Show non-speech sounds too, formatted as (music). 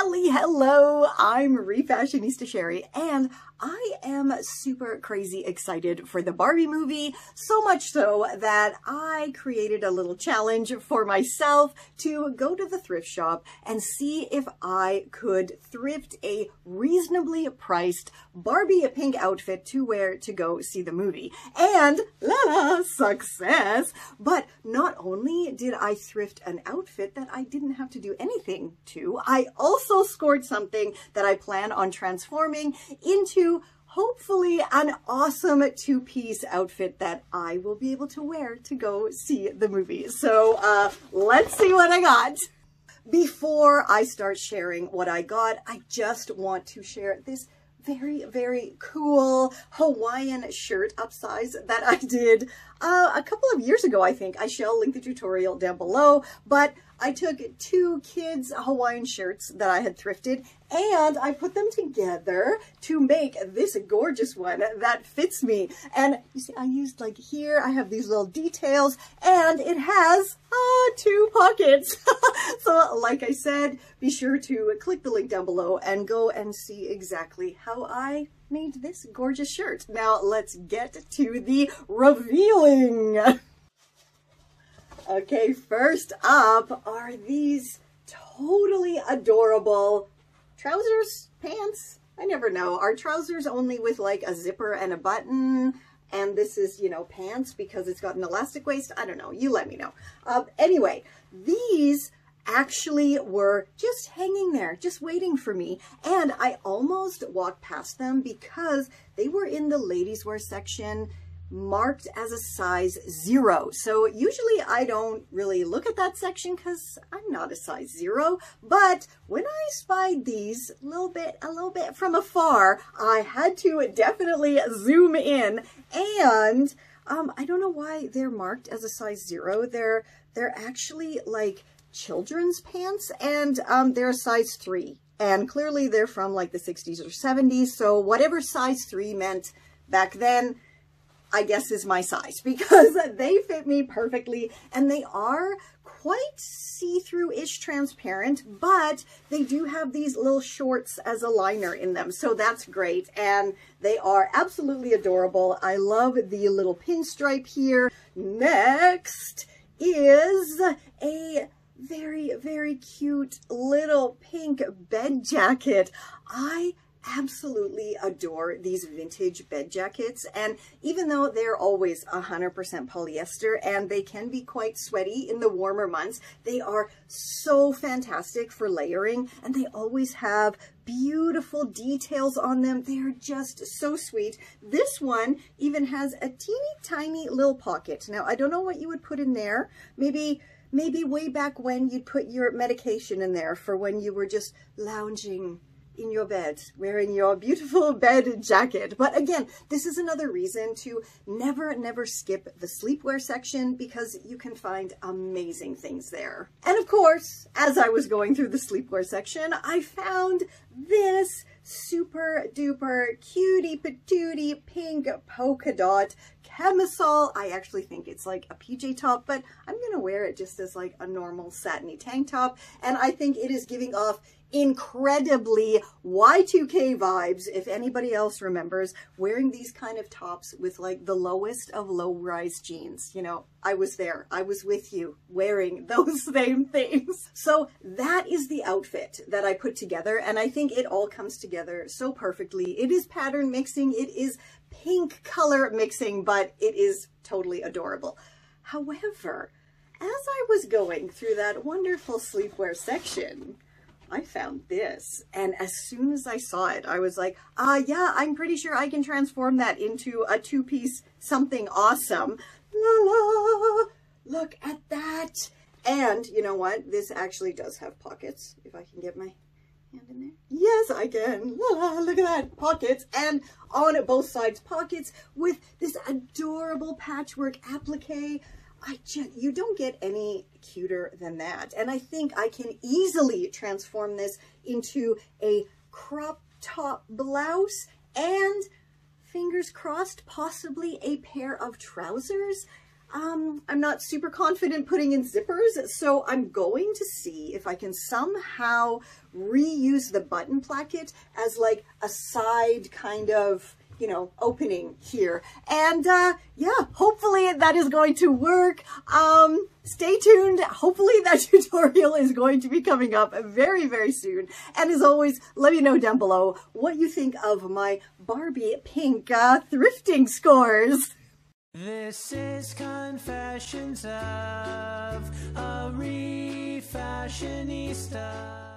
Hello, I'm Refashionista Sheri, and I am super crazy excited for the Barbie movie, so much so that I created a little challenge for myself to go to the thrift shop and see if I could thrift a reasonably priced Barbie pink outfit to wear to go see the movie. And la la, success! But not only did I thrift an outfit that I didn't have to do anything to, I also scored something that I plan on transforming into hopefully an awesome two-piece outfit that I will be able to wear to go see the movie. So uh, let's see what I got. Before I start sharing what I got, I just want to share this very, very cool Hawaiian shirt upsize that I did uh, a couple of years ago, I think. I shall link the tutorial down below, but I took two kids' Hawaiian shirts that I had thrifted and I put them together to make this gorgeous one that fits me. And you see, I used like here, I have these little details and it has uh, two pockets. (laughs) (laughs) so like I said, be sure to click the link down below and go and see exactly how I made this gorgeous shirt. Now let's get to the revealing. (laughs) Okay, first up are these totally adorable trousers, pants. I never know. Are trousers only with like a zipper and a button? And this is, you know, pants because it's got an elastic waist? I don't know. You let me know. Uh, anyway, these actually were just hanging there, just waiting for me. And I almost walked past them because they were in the ladies wear section marked as a size zero. So usually I don't really look at that section because I'm not a size zero. But when I spied these a little bit, a little bit from afar, I had to definitely zoom in and um, I don't know why they're marked as a size zero. They're, they're actually like children's pants and um, they're a size three. And clearly they're from like the 60s or 70s. So whatever size three meant back then, I guess is my size (laughs) because they fit me perfectly and they are quite see-through-ish transparent, but they do have these little shorts as a liner in them. So that's great. And they are absolutely adorable. I love the little pinstripe here. Next is a very, very cute little pink bed jacket. I absolutely adore these vintage bed jackets. And even though they're always 100% polyester and they can be quite sweaty in the warmer months, they are so fantastic for layering and they always have beautiful details on them. They're just so sweet. This one even has a teeny tiny little pocket. Now, I don't know what you would put in there. Maybe maybe way back when you'd put your medication in there for when you were just lounging in your bed wearing your beautiful (laughs) bed jacket. But again, this is another reason to never, never skip the sleepwear section because you can find amazing things there. And of course, as I was going through the sleepwear section, I found this super duper cutie patootie pink polka dot camisole. I actually think it's like a PJ top, but I'm going to wear it just as like a normal satiny tank top. And I think it is giving off incredibly Y2K vibes, if anybody else remembers, wearing these kind of tops with like the lowest of low-rise jeans. You know, I was there. I was with you wearing (laughs) those same things. So that is the outfit that I put together, and I think it all comes together so perfectly. It is pattern mixing. It is pink color mixing, but it is totally adorable. However, as I was going through that wonderful sleepwear section, I found this. And as soon as I saw it, I was like, ah, uh, yeah, I'm pretty sure I can transform that into a two-piece something awesome. La la, look at that. And you know what? This actually does have pockets, if I can get my hand in there. Yes, I can. La la, look at that, pockets. And on both sides, pockets with this adorable patchwork applique I just, you don't get any cuter than that. And I think I can easily transform this into a crop top blouse and fingers crossed, possibly a pair of trousers. um, I'm not super confident putting in zippers, so I'm going to see if I can somehow reuse the button placket as like a side kind of you know, opening here. And uh, yeah, hopefully that is going to work. Um, stay tuned. Hopefully (laughs) that tutorial is going to be coming up very, very soon. And as always, let me know down below what you think of my Barbie pink uh, thrifting scores. This is Confessions of a Refashionista.